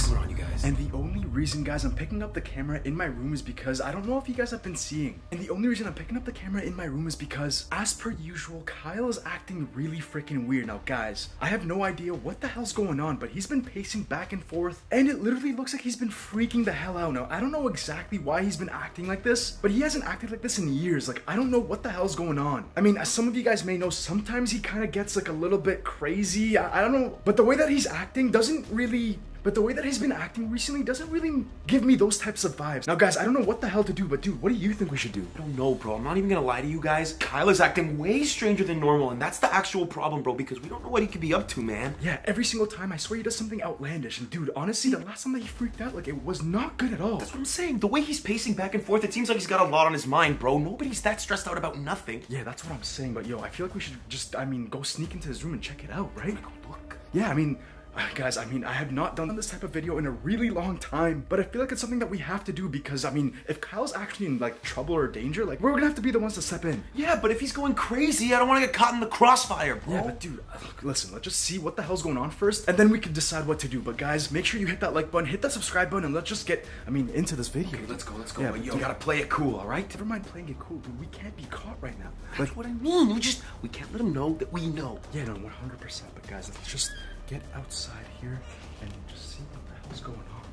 What's going on, you guys? And the only reason, guys, I'm picking up the camera in my room is because I don't know if you guys have been seeing. And the only reason I'm picking up the camera in my room is because, as per usual, Kyle is acting really freaking weird. Now, guys, I have no idea what the hell's going on, but he's been pacing back and forth, and it literally looks like he's been freaking the hell out. Now, I don't know exactly why he's been acting like this, but he hasn't acted like this in years. Like, I don't know what the hell's going on. I mean, as some of you guys may know, sometimes he kind of gets like a little bit crazy. I, I don't know, but the way that he's acting doesn't really but the way that he's been acting recently doesn't really give me those types of vibes. Now, guys, I don't know what the hell to do, but dude, what do you think we should do? I don't know, bro. I'm not even gonna lie to you guys. Kyle is acting way stranger than normal, and that's the actual problem, bro, because we don't know what he could be up to, man. Yeah, every single time I swear he does something outlandish. And dude, honestly, the last time that he freaked out, like it was not good at all. That's what I'm saying. The way he's pacing back and forth, it seems like he's got a lot on his mind, bro. Nobody's that stressed out about nothing. Yeah, that's what I'm saying. But yo, I feel like we should just, I mean, go sneak into his room and check it out, right? Go look. Yeah, I mean, guys, I mean, I have not done this type of video in a really long time, but I feel like it's something that we have to do because, I mean, if Kyle's actually in like trouble or danger, like we're gonna have to be the ones to step in. Yeah, but if he's going crazy, I don't want to get caught in the crossfire, bro. Yeah, but dude, uh, look, listen, let's just see what the hell's going on first, and then we can decide what to do. But guys, make sure you hit that like button, hit that subscribe button, and let's just get, I mean, into this video. Okay, let's go, let's go. Yeah, but but yo, dude- gotta play it cool, all right? Never mind playing it cool, dude. We can't be caught right now. That's what I mean. We just we can't let him know that we know. Yeah, no, 100%. But guys, let's just get outside here and just see what the hell's going on.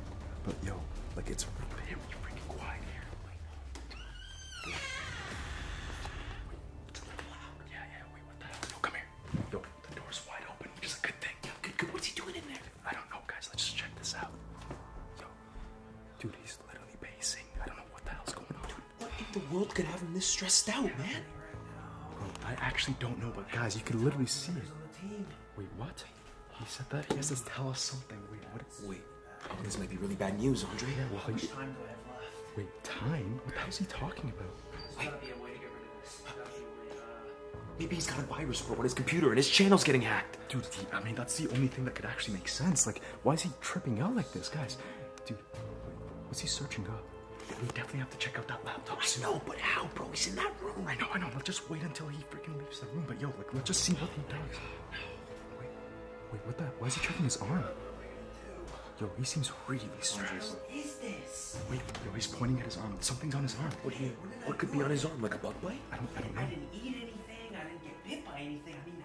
But yo, like it's really freaking quiet here. It's a little loud. Yeah, yeah. Wait, what the hell? Yo, come here. Yo, the door's wide open, which is a good thing. Good, good. What's he doing in there? I don't know, guys. Let's just check this out. Yo, dude, he's literally pacing. I don't know what the hell's going on. Dude, What in the world could have him this stressed out, man? Bro, I actually don't know, but guys, you can literally see it. Wait, what? He said that he has to tell us something. Wait, what? Wait, oh, this might be really bad news, Andre. Yeah, well, he, time do I have left? wait, time? What the hell's he talking about? There's gotta be a way to get rid of this. There's gotta be a way, uh... Maybe he's got a virus, bro, on his computer, and his channel's getting hacked. Dude, I mean, that's the only thing that could actually make sense. Like, why is he tripping out like this, guys? Dude, what's he searching up? We definitely have to check out that laptop I know, but how, bro? He's in that room. I know, I know. Let's just wait until he freaking leaves the room. But yo, like, let's just see what he does. Wait, wait, what the? Why is he checking his arm? Yo, he seems really stressed. What is this? Wait, yo, he's pointing at his arm. Something's on his arm. What do you? What could be on his arm? Like a bug bite? I don't, I don't I know. didn't eat anything. I didn't get bit by anything. I mean,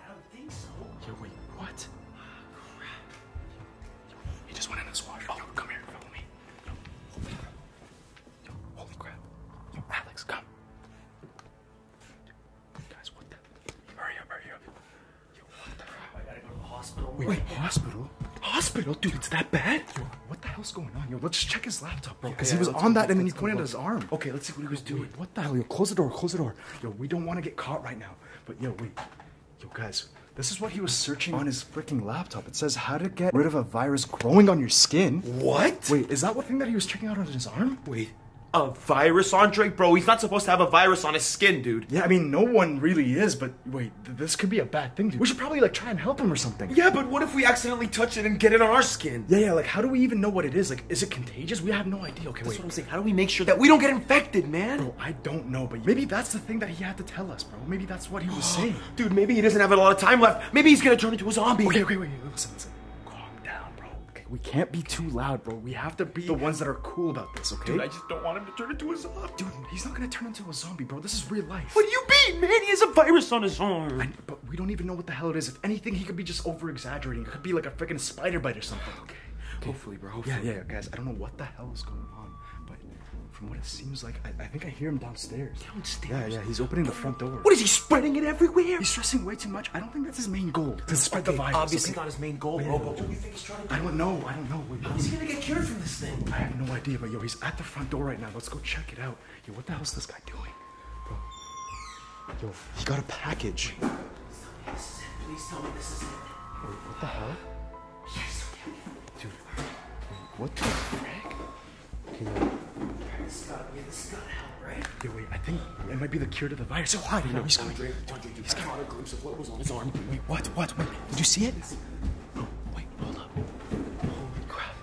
Hospital, dude. It's that bad? Yo, what the hell's going on? Yo, let's check his laptop, bro. Because yeah, he was on that and then he pointed at his arm. Okay, let's see what he was doing. Wait, what the hell? Yo, close the door, close the door. Yo, we don't want to get caught right now. But yo, wait. Yo, guys, this is what he was searching on his freaking laptop. It says how to get rid of a virus growing on your skin. What? Wait, is that what thing that he was checking out on his arm? Wait. A virus, on Andre? Bro, he's not supposed to have a virus on his skin, dude. Yeah, I mean, no one really is, but wait, th- this could be a bad thing, dude. We should probably like try and help him or something. Yeah, but what if we accidentally touch it and get it on our skin? Yeah, yeah, like how do we even know what it is? Like, is it contagious? We have no idea. Okay, That's wait. what I'm saying. How do we make sure that we don't get infected, man? Bro, I don't know, but maybe that's the thing that he had to tell us, bro. Maybe that's what he was saying. Dude, maybe he doesn't have a lot of time left. Maybe he's gonna turn into a zombie. Okay, okay, wait, listen, listen. We can't be too loud, bro. We have to be the ones that are cool about this, okay? Dude, I just don't want him to turn into a zombie. Dude, he's not gonna turn into a zombie, bro. This is real life. What do you mean, man? He has a virus on his arm. I- but we don't even know what the hell it is. If anything, he could be just over exaggerating. It could be like a freaking spider bite or something. Okay. okay. Hopefully, bro. Hopefully. Yeah, yeah, guys. I don't know what the hell is going on, from what it seems like, I, I think I hear him downstairs. Downstairs? Yeah, yeah. He's opening the front door. What is he spreading it everywhere? He's stressing way too much. I don't think that's his main goal. To spread the Okay, virus. Obviously okay? not his main goal, bro. But what do you think he's trying to do? I don't know. I don't know. Wait, How is he gonna get cured from this thing? I have no idea, but yo, he's at the front door right now. Let's go check it out. Yo, what the hell's this guy doing? Bro. Yo, he got a package. Wait, This is it. Please tell me this is it. what the hell? Yes. Dude, wait, what the frick? Okay, yo, This gotta be. This gotta help, right? yo, wait, I think it might be the cure to the virus. Oh, yo, hide. No, he's coming. Andre, Andre, dude, I caught a glimpse of what was on his arm. Wait, what? What? Wait, did you see it? Oh, wait, hold up. Holy crap.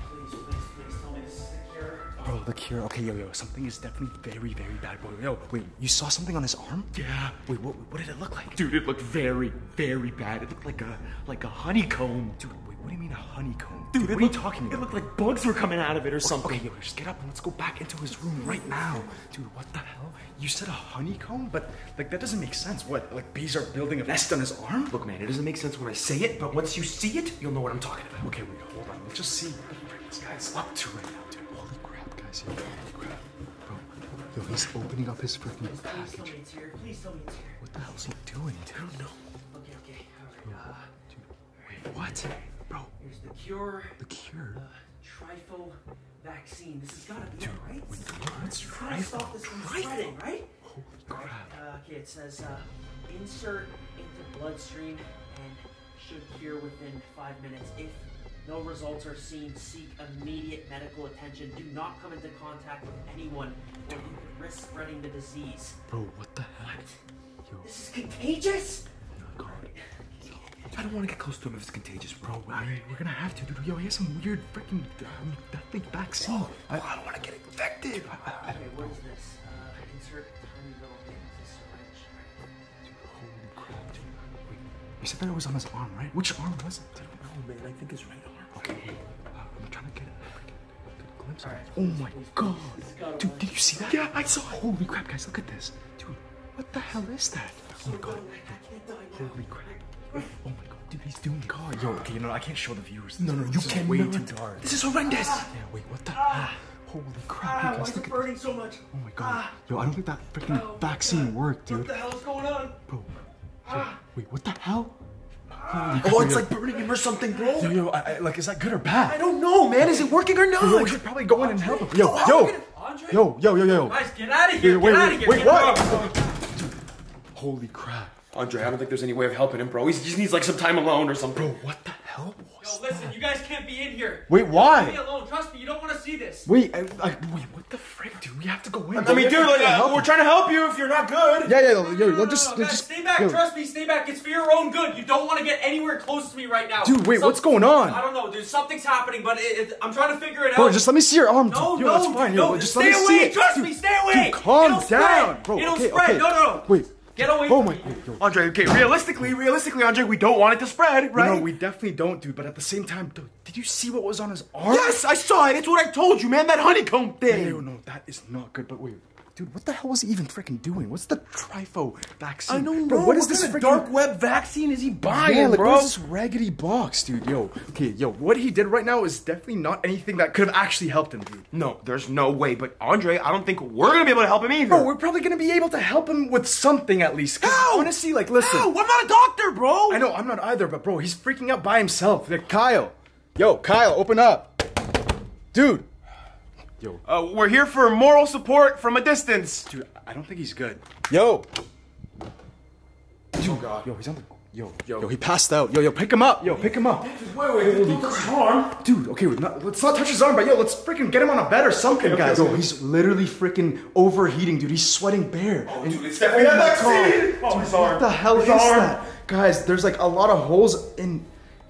Please, please, please tell me this is the cure. Bro, the cure. Okay, yo, yo, something is definitely very, very bad, bro. Yo, wait, you saw something on his arm? Yeah. Wait, what, what did it look like? Dude, it looked very, very bad. It looked like a like a honeycomb. Dude, wait, what What do you mean a honeycomb? Dude, what it are you talking about? It looked like bugs were coming out of it or something. Okay, yo, just get up and let's go back into his room right now. Dude, what the hell? You said a honeycomb? But, like, that doesn't make sense. What, like, bees are building a nest on his arm? Look, man, it doesn't make sense when I say it, but once you see it, you'll know what I'm talking about. Okay, wait, hold on. Let's just see what the this guy's up to right now, dude. Holy crap, guys. Yo, holy crap. Bro, yo, he's opening up his freaking Please tell package. me it's here. Please tell me it's here. What the hell's he doing, dude? I don't know. Okay, okay. All right. Uh, Wait, what? Bro, here's the cure. the cure? Trypo vaccine. This has got to be it, right? Wait, what's It's gotta stop this from spreading, right? Holy crap. Uh, okay, it says uh, insert into bloodstream and should cure within five minutes. If no results are seen, seek immediate medical attention. Do not come into contact with anyone or you could risk spreading the disease. Bro, what the heck? Yo, This is contagious? God. I don't want to get close to him if it's contagious, bro. I mean, we're gonna have to, dude. Yo, he has some weird freaking um, deathly vaccine. I, I don't want to get infected. Okay, what is this? Uh, insert tiny little thing into syringe. Holy crap, dude. Wait, you said that it was on his arm, right? Which arm was it? Dude? No, man, I think it's right arm. Okay. Uh, I'm trying to get a good glimpse of Alright, it. Oh my god. gotta Dude, did you see that? Yeah, I saw it. Holy crap, guys, look at this. Dude, what the hell is that? Oh my god. I can't die now. Holy crap. Oh my god, dude, he's doing God. Yo, okay, you know, I can't show the viewers. No, no, you can't. cannot. way too dark. This is horrendous. Yeah, wait, what the hell? Holy crap, Ah, you why guys, is look it at burning so much? Oh my god. Ah. Yo, I don't think that freaking Oh vaccine God. worked, dude. What the hell is going on? Bro. Yo, wait, what the hell? Oh, it's like burning him or something, bro. Yo, yo, I, I, like, is that good or bad? I don't know, man. Is it working or Yo, not? we should probably go in and help him. Yo, how yo, are we gonna- Andre? yo, yo, yo, yo. Guys, get out of here! Wait, get out wait, of here! wait, get what? out. Holy crap. Andre, I don't think there's any way of helping him, bro. He just needs like some time alone or something. Bro, what the hell was Yo, listen, you guys can't be in here. Wait, Leave me why? alone. Trust me, you don't want to see this. Wait, I, I, wait, what the frick, dude? We have to go in. I mean, dude, like, uh, we're trying to help you if you're not good. Yeah, yeah, No, yo, no, yo, no, just, no, guys, just, stay back. yo. Trust me, stay back. It's for your own good. You don't want to get anywhere close to me right now. Dude, wait, Some- what's going on? I don't know. There's something's happening, but it, it, I'm trying to figure it Bro, out. just let me see your arm. No, dude. Yo, no, that's fine. no, Yo, just stay let me away. see it. Trust Dude, me, stay away. Dude, calm It'll down, spread. bro. It'll okay, spread. okay. No, no, no. Wait. Get away Oh my. yo. Andre, okay, realistically, realistically, Andre, we don't want it to spread, right? No, we definitely don't, dude. But at the same time, dude, did you see what was on his arm? Yes, I saw it. It's what I told you, man. That honeycomb thing. No, no, that is not good. But wait, dude, what the hell was he even freaking doing? What's the trypo vaccine? I don't bro, know. What is this freaking dark web vaccine is he buying, yeah, like, bro? what is this raggedy box, dude? Yo, okay, yo, what he did right now is definitely not anything that could have actually helped him, dude. No, there's no way. But Andre, I don't think we're gonna be able to help him either. Bro, we're probably gonna be able to help him with something at least. How? Honestly, like, listen. How? I'm not a doctor, bro. I know, I'm not either, but bro, he's freaking out by himself. Like, Kyle. Yo, Kyle, open up. Dude. Yo, Uh, we're here for moral support from a distance. dude, I don't think he's good. Yo. Dude, Yo, he's on the. Yo, yo, yo, he passed out. Yo, yo, pick him up. Yo, pick him up. Wait, wait, don't touch his arm. Dude, okay, wait, not, let's not touch his arm, but yo, let's freaking get him on a bed or something, guys. Yo, he's literally freaking overheating, dude. He's sweating bare. And- dude, it's definitely oh that my vaccine. God. Oh, his Dude, arm. What the hell His is arm. that? Guys, there's like a lot of holes in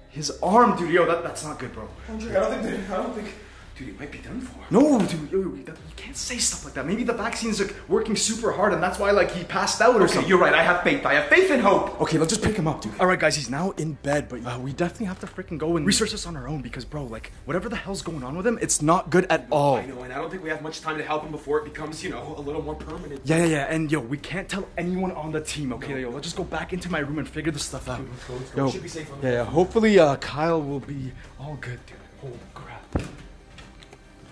his arm, dude. Yo, that, that's not good, bro. Andre, I don't think. I don't think. Dude, he might be done for. No, dude, yo, yo, you can't say stuff like that. Maybe the vaccine's like working super hard, and that's why like he passed out or Okay, something. you're right. I have faith. I have faith and hope. Okay, let's just pick him up, dude. All right, guys, he's now in bed, but uh, we definitely have to freaking go and research this on our own because, bro, like whatever the hell's going on with him, it's not good at all. I know, and I don't think we have much time to help him before it becomes, you know, a little more permanent. Yeah, yeah, yeah, and yo, we can't tell anyone on the team, okay? Yo, let's just go back into my room and figure this stuff out. let's go, let's go. Yo, We should be safe on yeah, yeah. Hopefully, uh, Kyle will be all good, dude. Holy crap.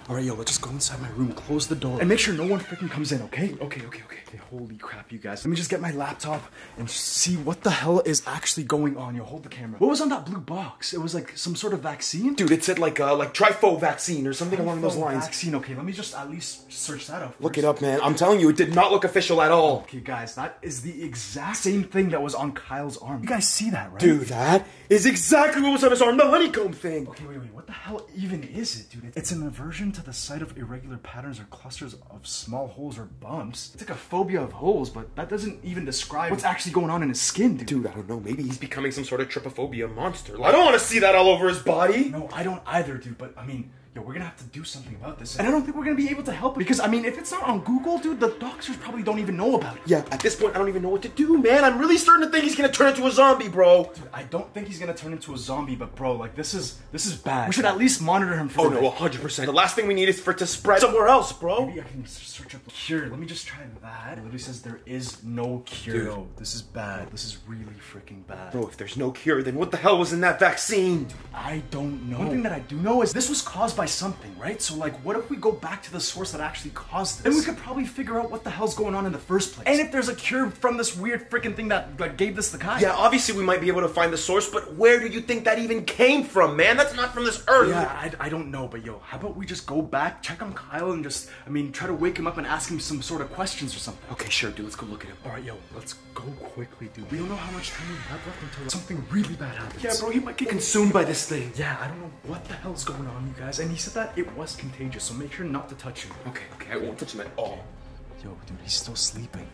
All right, yo, let's just go inside my room, close the door, and make sure no one freaking comes in, okay? Okay, okay, okay. Okay, holy crap, you guys. Let me just get my laptop and see what the hell is actually going on. Yo, hold the camera. What was on that blue box? It was like some sort of vaccine? Dude, it said like uh, like trypo vaccine or something along those lines. Vaccine, okay, let me just at least search that up. Look it up, man. I'm telling you, it did not look official at all. Okay, guys, that is the exact same thing that was on Kyle's arm. You guys see that, right? Dude, that is exactly what was on his arm, the honeycomb thing. Okay, wait, wait. What the hell even is it, dude? It's an aversion to the sight of irregular patterns or clusters of small holes or bumps. It's like a phobia of holes, but that doesn't even describe what's actually going on in his skin, dude. Dude, I don't know. Maybe he's becoming some sort of trypophobia monster. I don't want to see that all over his body. No, I don't either, dude. But I mean, Yo, we're gonna have to do something about this. And I don't think we're gonna be able to help it. Because, I mean, if it's not on Google, dude, the doctors probably don't even know about it. Yeah, at this point, I don't even know what to do, man. I'm really starting to think he's gonna turn into a zombie, bro. Dude, I don't think he's gonna turn into a zombie, but bro, like, this is this is bad. We should at least monitor him for Oh no, 100%. The last thing we need is for it to spread somewhere else, bro. Maybe I can search up a cure. Let me just try that. It literally says there is no cure. Dude. Yo, this is bad. This is really freaking bad. Bro, if there's no cure, then what the hell was in that vaccine? Dude, I don't know. One thing that I do know is this was caused by something, right? So like, what if we go back to the source that actually caused this? Then we could probably figure out what the hell's going on in the first place. And if there's a cure from this weird freaking thing that, that gave this the kind. Yeah, obviously we might be able to find the source, but where do you think that even came from, man? That's not from this earth. Yeah, I, I don't know, but yo, how about we just go back, check on Kyle, and just, I mean, try to wake him up and ask him some sort of questions or something. Okay, sure, dude. Let's go look at him. All right, yo, let's go quickly, dude. We don't know how much time we have left until something really bad happens. Yeah, bro, he might get consumed by this thing. Yeah, I don't know what the hell's going on, you guys. And he said that it was contagious, so make sure not to touch him. Okay, okay, I won't touch him at all. Yo, dude, he's still sleeping.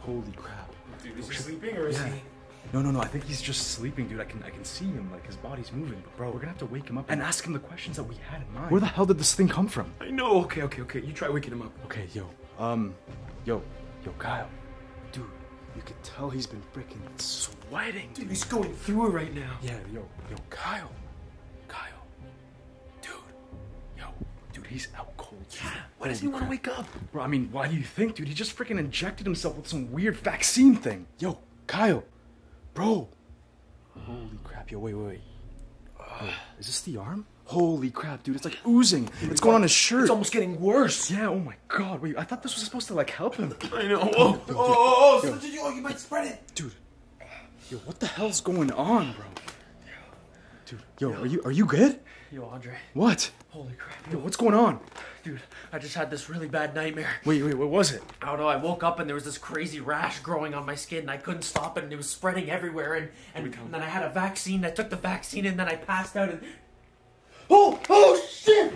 Holy crap. Dude, is he sleeping or is Yeah. No, no, no. I think he's just sleeping, dude. I can, I can see him, like his body's moving. But bro, we're gonna have to wake him up and ask him the questions that we had in mind. Where the hell did this thing come from? I know. Okay, okay, okay. You try waking him up. Okay, yo, um, yo, yo, Kyle, dude, you can tell he's been freaking sweating, Dude, he's going through it right now. Yeah, yo, yo, Kyle, Kyle, he's out cold. Yeah. Why does he want to wake up? Bro, I mean, why do you think, dude? He just freaking injected himself with some weird vaccine thing. Yo, Kyle, bro. Holy crap, yo, wait, wait, wait. Yo, is this the arm? Holy crap, dude, it's like oozing. It's going on his shirt. It's almost getting worse. yeah, oh my god, wait, I thought this was supposed to like help him. I know. Oh, oh, oh, oh, oh, you might spread it. Dude, yo, what the hell's going on, bro? Dude, yo, are you are you good? Yo, Andre. What? Holy crap. Yo, what's going on? Dude, I just had this really bad nightmare. Wait, wait, what was it? I don't know, I woke up and there was this crazy rash growing on my skin and I couldn't stop it and it was spreading everywhere and, and, and then I had a vaccine, I took the vaccine and then I passed out and Oh, oh, shit.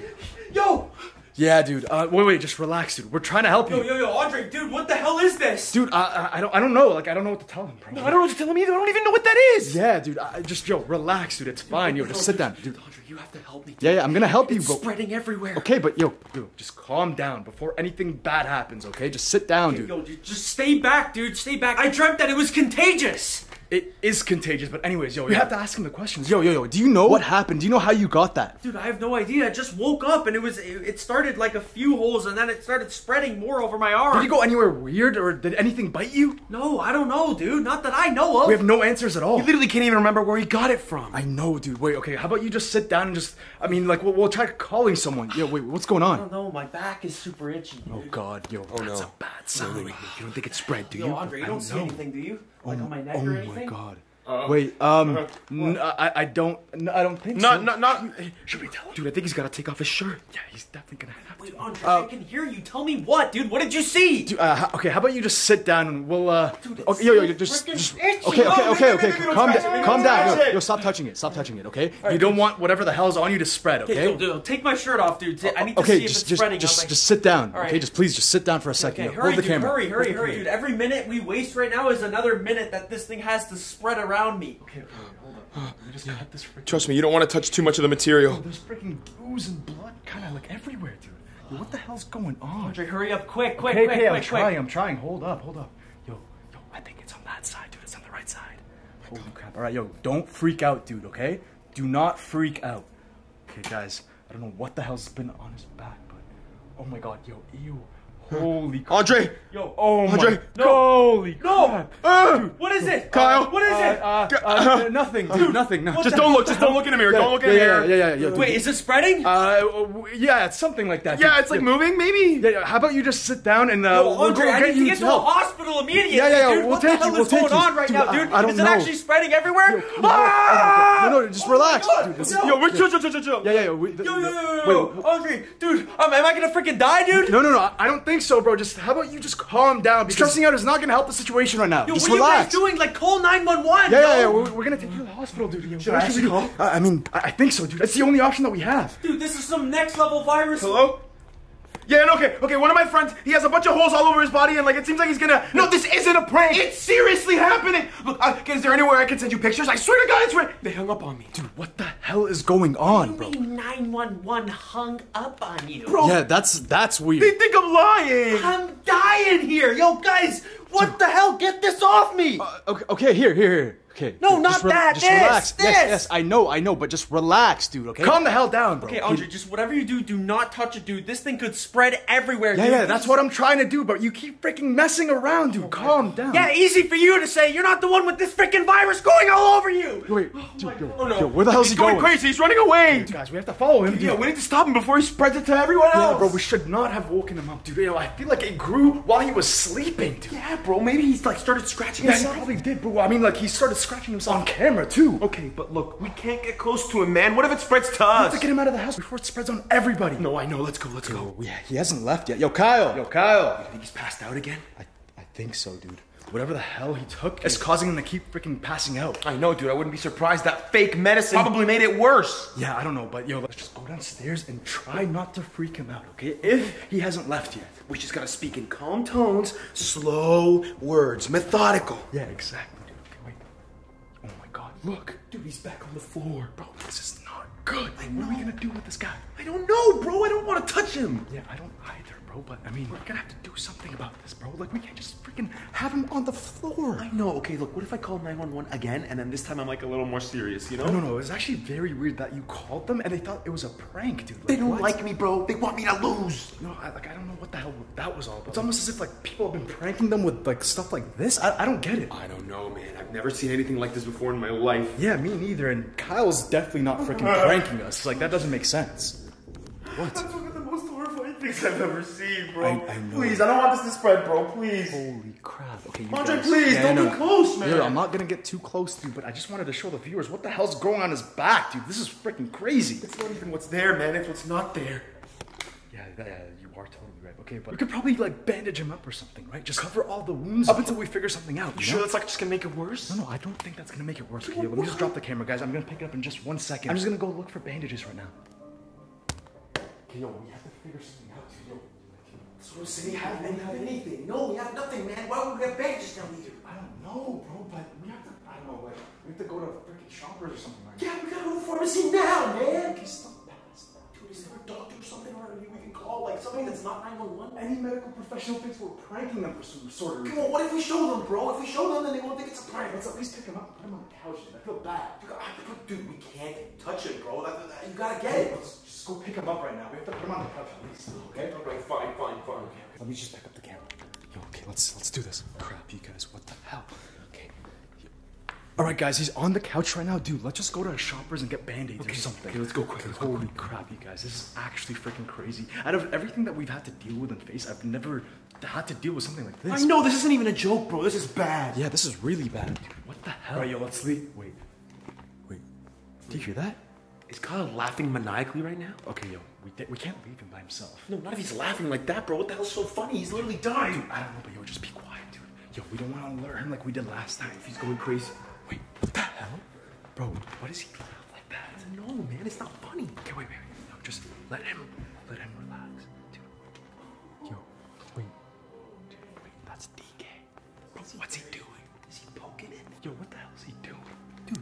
Yo. Yeah, dude. Uh, wait, wait, just relax, dude. We're trying to help Yo, you. yo, yo, yo, Andre, dude, what the hell is this? Dude, I, I, I don't, I don't know. Like, I don't know what to tell him, bro. I don't know what to tell him either. I don't even know what that is. Yeah, dude. I, just yo, relax, dude. It's fine. Yo, just sit down, dude. Andre, you have to help me. Yeah, yeah. I'm gonna help you, It's spreading everywhere. Okay, but yo, yo, just calm down before anything bad happens. Okay, just sit down, dude. Yo, dude, just stay back, dude. Stay back. I dreamt that it was contagious. It is contagious, but anyways, yo, you have to ask him the questions. Yo, yo, yo. Do you know what happened? Do you know how you got that? Dude, I have no idea. I just woke up and it was it, it started like a few holes and then it started spreading more over my arm. Did you go anywhere weird, or did anything bite you? No, I don't know, dude. Not that I know of. We have no answers at all. He literally can't even remember where he got it from. I know, dude. Wait, okay. How about you just sit down and just? I mean, like, we'll, we'll try calling someone. Yo, wait, what's going on? I on? don't know. My back is super itchy. Dude. Oh God, yo, Oh, that's no. a bad sign. You don't think it's spread, do Yo, you? Andre, you I don't, don't see know. anything, do you? Like oh on my neck oh or my anything? God. Wait, um, n- I, I don't, n- I don't think so. Not, not, not. Should we tell him? Dude, I think he's got to take off his shirt. Yeah, he's definitely gonna have to. Wait, Andre, I can hear you. Tell me what, dude. What did you see? Dude, uh, okay, how about you just sit down and we'll, uh, Dude, it's okay, yo, yo, so just, just itchy. okay, okay, no, okay, okay, no, no, no, calm down, calm down, touch yo, yo, stop touching it, stop touching it, okay? You don't want whatever the hell's on you to spread, Okay, okay? yo, dude, take my shirt off, dude. I need to Okay, see if just, it's just, spreading just, on just sit down, All okay? Just please, just sit down for a second. Okay, hurry, Hold the dude, camera. hurry, hurry, hurry. Dude, every minute we waste right now is another minute that this thing has to spread around me. Okay, okay, hold on. Let me just cut this freaking. Trust me, you don't want to touch too much of the material. Oh, there's freaking ooze and blood, kind of like everywhere, dude. Yo, what the hell's going on? Andre, hurry up, quick, quick, Okay, quick, okay, I'm quick, trying. I'm trying. Hold up, hold up. Yo, yo, I think it's on that side, dude. It's on the right side. Holy crap. All right, yo, don't freak out, dude, okay? Do not freak out. Okay, guys, I don't know what the hell's been on his back, but oh my god, yo, ew. Holy crap. Andre! Yo, Oh Andre, my no. Holy No! crap. Ah! what is it? Kyle! what is it? Uh, uh, uh, nothing, dude, nothing. No. Just don't look, just don't look in the mirror. Don't look in the yeah, mirror. yeah, yeah, yeah, yeah, dude. Wait, is it spreading? Uh, yeah, it's something like that. Yeah, dude. it's like moving, maybe? Yeah, yeah, how about you just sit down and uh, Yo, we'll Andre, go I get need to get to the help. hospital immediately. Yeah, yeah, yeah, Dude, we'll what take the you, hell we'll is going on right Dude, now, dude? I don't is it know. actually spreading everywhere? No, no, just relax, dude. This- no. Yo, wait, chill, chill, chill, chill, chill. Yeah, yeah, yeah. Yo, yo, yo, yo, wait, Andre, dude, um, am I gonna freaking die, dude? No, no, no. I- I don't think so, bro. Just how about you just calm down? Because stressing out is not gonna help the situation right now. Yo, just what relax. are you guys doing? Like, call 911. Yeah, yeah, yeah. We're, we're gonna take you to the hospital, dude. Should I actually call? I I mean, I, I think so, dude. That's the only option that we have. Dude, this is some next level virus. Hello? Yeah, and okay, okay, one of my friends, he has a bunch of holes all over his body and like it seems like he's gonna No, this isn't a prank! It's seriously happening! Look, uh, is there anywhere I can send you pictures? I swear to God it's real! They hung up on me. Dude, what the hell is going on, bro? 911 hung up on you. Bro, Yeah, that's that's weird. they think I'm lying. I'm dying here. Yo, guys, what the hell? Get this off me. Uh, okay, okay, here, here, here. Okay. No, dude, not re- that, Just this, relax. this. Yes, yes, I know, I know, but just relax, dude. Okay. Calm the hell down, bro. Okay, Andre, just whatever you do, do not touch it, dude. This thing could spread everywhere. Yeah, dude. yeah, that's what I'm trying to do, but you keep freaking messing around, dude. Calm down. Yeah, easy for you to say. You're not the one with this freaking virus going all over you. Wait, oh dude, yo, Oh no. yo, where the hell is he going? He's going crazy. He's running away. Guys, we have to follow him, dude. Yeah, we need to stop him before he spreads it to everyone else. Yeah, bro, we should not have woken him up, dude. Yo, I feel like it grew while he was sleeping, dude. Yeah, bro. Maybe he's like started scratching Yeah, he probably did, bro. I mean, like, he started scratching himself on camera, too. Okay, but look, we can't get close to him, man. What if it spreads to We have to get him out of the house before it spreads on everybody. No, I know. Let's go. Let's go. yeah, he hasn't left yet. Yo, Kyle. Yo, Kyle. You think he's passed out again? I, I think so, dude. Whatever the hell he took is causing him to keep freaking passing out. I know, dude. I wouldn't be surprised. That fake medicine probably made it worse. Yeah, I don't know, but yo, let's just go downstairs and try not to freak him out, okay? If he hasn't left yet. We just gotta speak in calm tones, slow words, methodical. Yeah, exactly, look. Dude, he's back on the floor. Bro, this is not good. Like, what are we gonna do with this guy? I don't know, bro. I don't want to touch him. Yeah, I don't either, bro, but I mean, we're gonna have to do something about this, bro. Like, we can't just freaking have him on the floor. I know. Okay, look. What if I call 911 again, and then this time I'm like a little more serious, you know? No, no, no. It was actually very weird that you called them and they thought it was a prank, dude. They don't what? like me, bro. They want me to lose. No, I, like I don't know what the hell that was all about. It's almost as if like people have been pranking them with like stuff like this. I, I don't get it. I don't know, man. I've never seen anything like this before in my life. Yeah, me neither. And Kyle's definitely not freaking pranking us. Like that doesn't make sense. What? That's one of the most horrifying things I've ever seen, bro. I- I know. Please, I don't want this to spread, bro. Please. Holy crap! Okay, you Andre, guys- please, Yeah, don't be close, man. Yeah, I'm not gonna get too close, dude. But I just wanted to show the viewers what the hell's going on his back, dude. This is freaking crazy. It's not even what's there, man. It's what's not there. Yeah, yeah, you are totally right. Okay, but we could probably like bandage him up or something, right? Just cover all the wounds up until we figure something out. You You sure know? that's like just gonna make it worse? No, no, I don't think that's gonna make it worse. Okay, let me just drop the camera, guys. I'm gonna pick it up in just one second. I'm just gonna go look for bandages right now. Okay, yo, we have to figure something out, yo. So say we have, we have anything. No, we have nothing, man. Why would we have bandages down here? I don't know, bro, but we have to. I don't know, like we have to go to freaking shoppers or something like that. Yeah, we gotta go to the pharmacy now, man. Dude, is there doctor or something or we can call, like something that's not 911? Any medical professional thinks we're pranking them for some sort of Come on, what if we show them, bro? If we show them, then they won't think it's a prank. Let's at least pick them up and put them on the couch. Dude. I feel bad. Dude, we can't touch it, bro. That- that- you gotta get it. Let's just go pick them up right now. We have to put them on the couch at least. Okay. Okay, fine, fine, fine. Let me just pick up the camera. Yo, okay, let's let's do this. Crap, you guys, what the hell? Okay. All right, guys, he's on the couch right now, dude. Let's just go to Shoppers and get band-aids or something. okay, let's go quick, let's go Holy crap, you guys, this is actually freaking crazy. Out of everything that we've had to deal with in face, I've never had to deal with something like this. I know this isn't even a joke, bro. This is bad. Yeah, this is really bad. Dude, what the hell? All right, yo, let's leave. Wait, wait. Do you hear that? Is Kyle laughing maniacally right now? Okay, yo, we we can't leave him by himself. No, not if he's laughing like that, bro. What the hell's so funny? He's literally dying. I don't know, but yo, just be quiet, dude. Yo, we don't want to alert him like we did last time. If he's going crazy. Wait, what the hell? Bro, what is he like that? No, man, it's not funny. Okay, wait, wait, wait. No, just let him, let him relax. Dude. Yo, wait. Dude, wait, that's DK. Bro, what's he doing? Is he poking it? Yo, what the hell is he doing? Dude,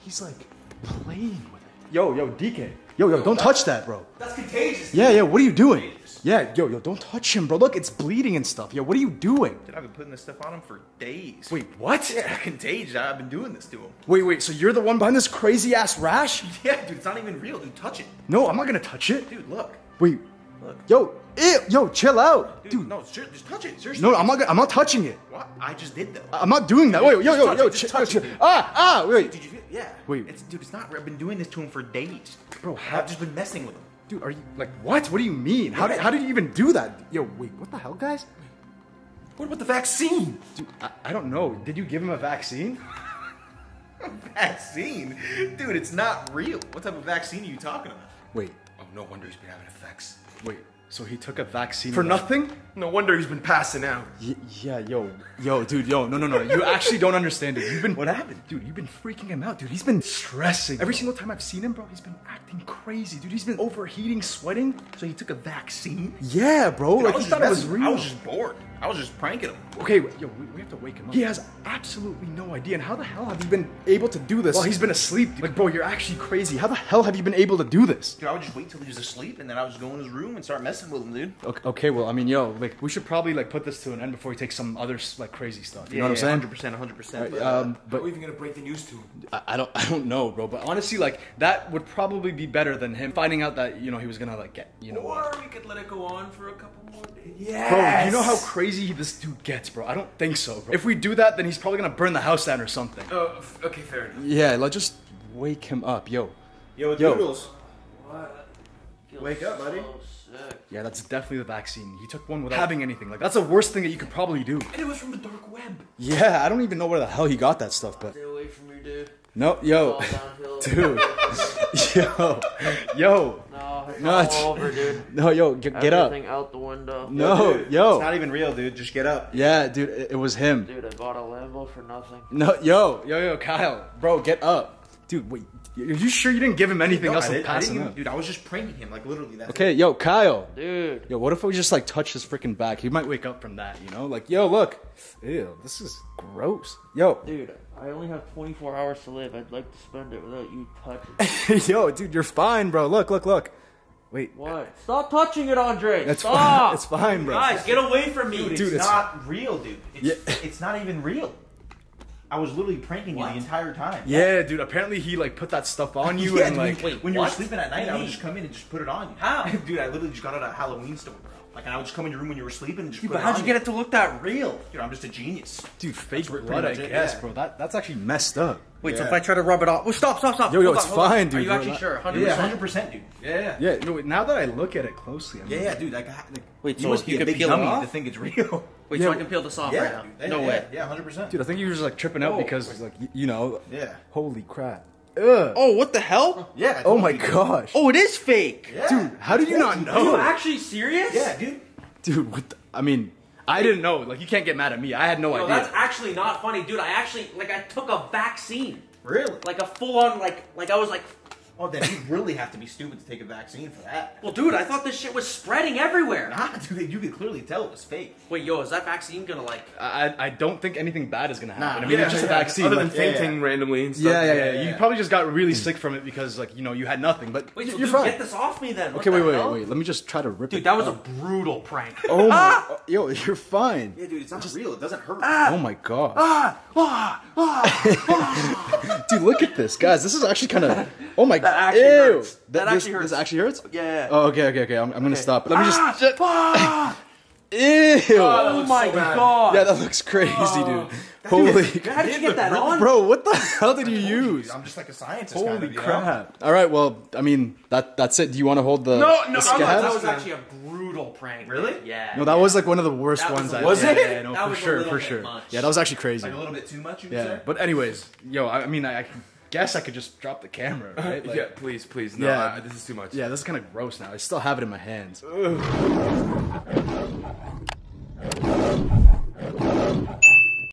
he's like playing with it. Yo, yo, DK. Yo, yo, don't touch that, bro. That's contagious. Yeah, yeah, what are you doing? Yeah, yo, yo, don't touch him, bro. Look, it's bleeding and stuff. Yo, what are you doing? Dude, I've been putting this stuff on him for days. Wait, what? Yeah, contagious. I've been doing this to him. Wait, wait, so you're the one behind this crazy ass rash? Yeah, dude, it's not even real. Dude, touch it. No, I'm not gonna touch it. Dude, look. Wait, Look. yo, ew, yo, chill out, Dude, dude. no, just touch it. Seriously. No, I'm not. I'm not touching it. What? I just did though. I'm not doing that. Wait, yo, yo, yo, it, chill, touch chill. it. Ah, ah, wait, Did you feel? Yeah. Wait. It's dude. It's not. I've been doing this to him for days. Bro, how- I've just been messing with him. Dude, are you like what? What do you mean? How did how did you even do that? Yo, wait, what the hell, guys? What about the vaccine? Dude, I, I don't know. Did you give him a vaccine? Vaccine, dude. It's not real. What type of vaccine are you talking about? Wait, Oh, no wonder he's been having effects. wait, So he took a vaccine for nothing? No wonder he's been passing out. Y- yeah, yo, yo, dude, yo, no, no, no. You actually don't understand it. You've been What happened? dude. You've been freaking him out, dude. He's been stressing. Every single time I've seen him, bro, he's been acting crazy, dude. He's been overheating, sweating. So he took a vaccine? Yeah, bro. Dude, like I was he just thought it was real. I was just bored. I was just pranking him. Okay, yo, we, we have to wake him up. He has absolutely no idea. And how the hell have you been able to do this? Well, he's been asleep. Dude. Like, bro, you're actually crazy. How the hell have you been able to do this? Dude, I would just wait till he was asleep and then I would just go in his room and start messing with him, dude. Okay, okay, well, I mean, yo, like, we should probably like put this to an end before he takes some other like crazy stuff. You know what I'm saying? 100%, 100%. Right, but, um, uh, but- how are we even gonna break the news to him? I, I don't, I don't know, bro. But honestly, like, that would probably be better than him finding out that you know he was gonna like get, you know, what? Or we could let it go on for a couple more days. Bro, you know how crazy this dude gets, bro. I don't think so, bro. If we do that, then he's probably gonna burn the house down or something. Oh, f- okay, fair enough. Yeah, let's just wake him up, yo. Yo, it's Yo. Doodles. What? Wake up, buddy. so sick. Yeah, that's definitely the vaccine. He took one without having anything. Like, that's the worst thing that you could probably do. And it was from the dark web. Yeah, I don't even know where the hell he got that stuff, but Stay away from your dude. no, yo, dude, yo, yo, No, it's No, all it's- over, dude. no, yo, get, get up. Everything out the window. No, Dude, yo, It's not even real, dude. Just get up. yeah, dude, it, it was him. Dude, I bought a Lambo for nothing. No, yo, yo, yo, Kyle, bro, get up, dude. Wait, are you sure you didn't give him anything No, else I than didn't, I didn't out? even, dude, I was just pranking him, like literally. That's Okay, yo, Kyle. Dude. Yo, what if we just like touch his freaking back? He might wake up from that, you know? Like, yo, look. Ew, this is gross. Yo, Dude, I only have 24 hours to live. I'd like to spend it without you touching. yo, dude, you're fine, bro. Look, look, look. Wait, what? Stop touching it, Andre. That's Stop. fine. It's fine, bro. Guys, get away from me. Dude, it's, Dude, it's- not real, dude. It's, Yeah. it's not even real. I was literally pranking you the entire time. Yeah, dude. Apparently, he like put that stuff on you Yeah, and dude, like. wait, when you were sleeping at night, I would just come in and just put it on you. How? dude, I literally just got out at a Halloween store, bro. Like, and I would just come in your room when you were sleeping and just put But how'd you get it to look that real? Dude, I'm just a genius. Dude, fake pretty blood, I guess, yeah. bro. That that's actually messed up. Wait, so if I try to rub it off, well, stop, stop, stop. Yo, yo, Hold it's on, hold on. fine, dude. Are you We're actually not- sure? 100%. Yeah, hundred percent, dude. Yeah, yeah, Yeah, no, now that I look at it closely, I'm yeah, yeah, dude. Like, I- like Wait, you so must you be a could big peel it dummy off? to think it's real. Wait, Yeah, so I can peel this off right now? dude. Yeah, no way. Yeah, hundred percent. Dude, I think you were just like tripping out because like you know. Yeah. Holy crap. Ugh. Oh, what the hell? Yeah. Oh my gosh. Oh, it is fake. Yeah. Dude, how did you not Are you know? actually serious? Yeah, dude. Dude, what the, I mean, I didn't know. Like, you can't get mad at me. I had no No, idea. that's actually not funny, dude. I actually like I took a vaccine, Really? like a full on like like I was like, Oh, then you really have to be stupid to take a vaccine for that. well, dude, I thought this shit was spreading everywhere. Nah, dude, you could clearly tell it was fake. Wait, yo, is that vaccine gonna like? I, I don't think anything bad is gonna happen. Nah, I mean, yeah, it's just yeah, a vaccine. Other like- than fainting randomly and stuff. yeah, yeah, yeah, yeah, You yeah. probably just got really sick from it because, like, you know, you had nothing. But Wait, so you're dude, fine. get this off me then. What okay, wait, the wait, hell? wait, wait. Let me just try to rip it. Dude, that was a brutal prank. Oh my, ah! oh, yo, you're fine. Yeah, dude, it's not just real. It doesn't hurt. Ah! Oh my god. Dude, look at this, guys. This is actually kind of. Oh my. That actually ew. hurts. That this, actually hurts. This actually hurts. Yeah. Oh, okay, okay, okay. I'm, I'm gonna stop. Let me just. Ah, Ew. oh, oh my god. yeah, that looks crazy, oh. dude. Holy. How did you get that on? Bro, what the hell did you use? I'm just like a scientist. kind Holy of, you know? crap! All right, well, I mean that that's it. Do you want to hold the? No, no, the no, scabs? that was actually a brutal prank. Really? Yeah. No, that was like one of the worst That ones. a I little- was Was yeah, it? Yeah, no, That for was sure, little for bit sure. much. Yeah, that was actually crazy. Like a little bit too much, you Yeah, say? but anyways, yo, I, I mean, I, I guess I could just drop the camera, uh, right? Like, yeah, please, please. No, yeah. I, this is too much. Yeah, this is kind of gross now. I still have it in my hands.